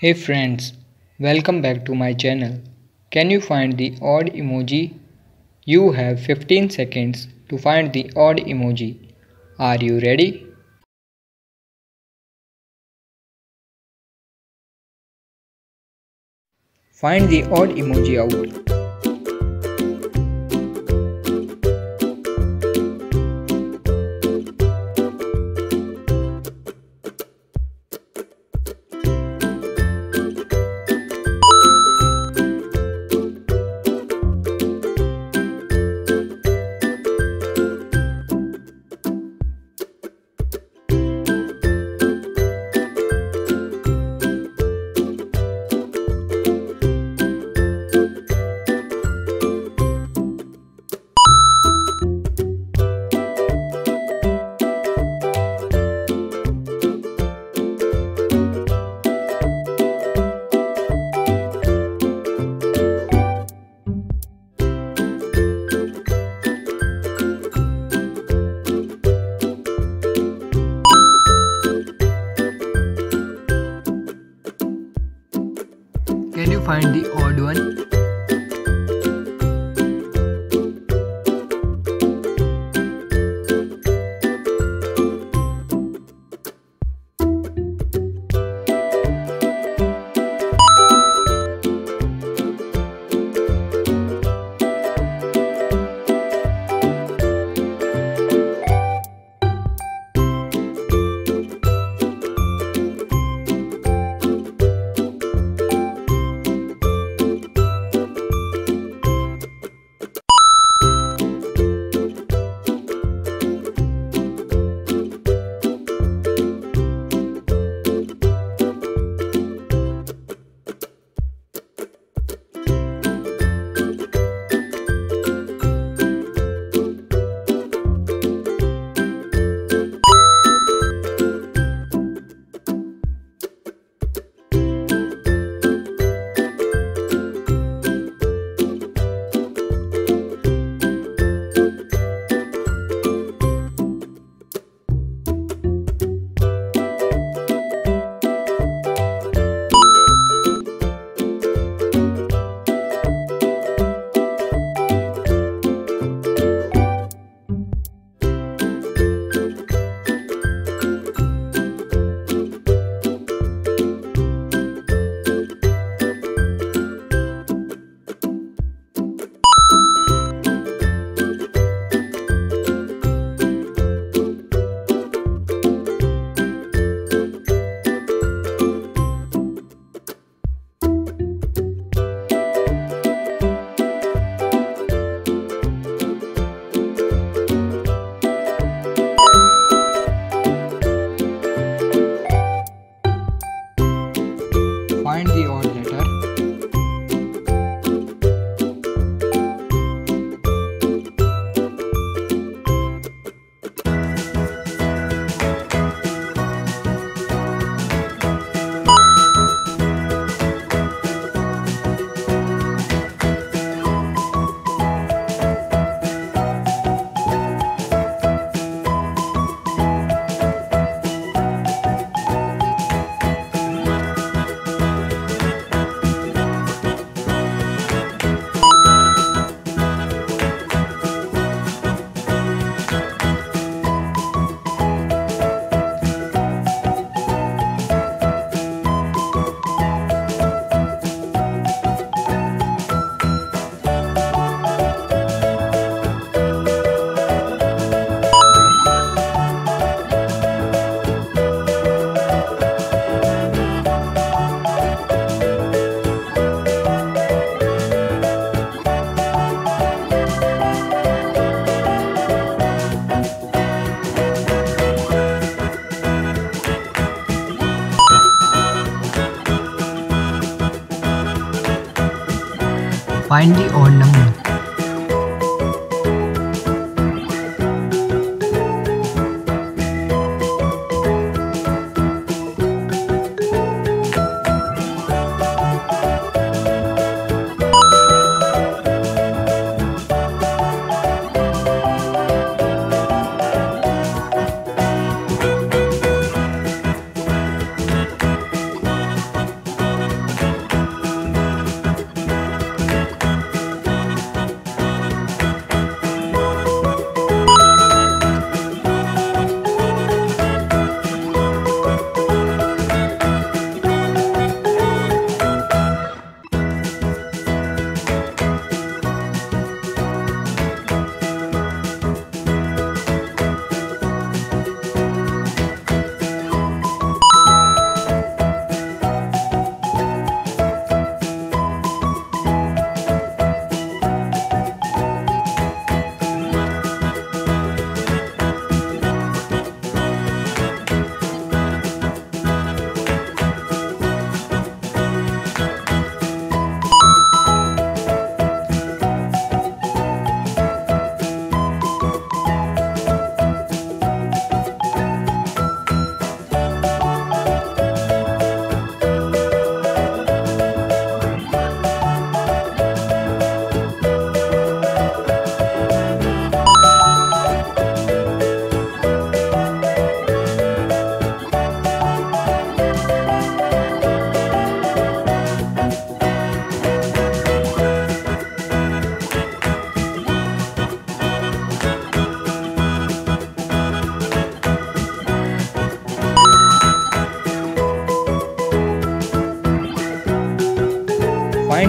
Hey friends, welcome back to my channel. Can you find the odd emoji? You have 15 seconds to find the odd emoji. Are you ready? Find the odd emoji out. Find the odd one? Find the odd number.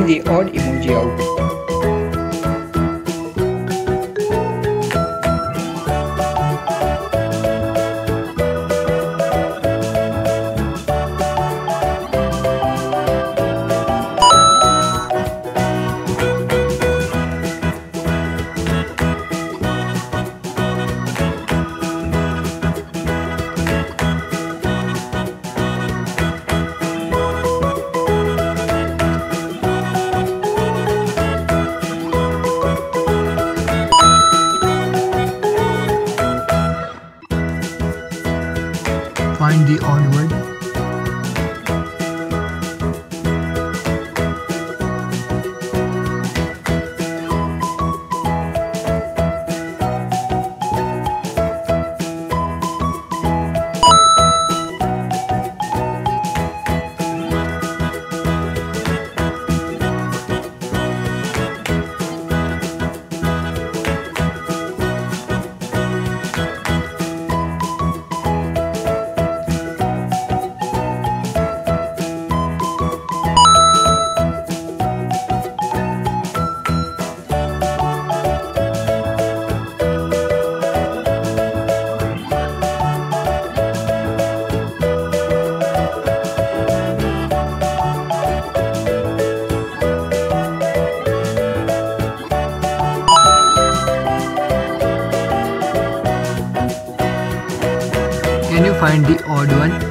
The odd emoji out. The find the odd one?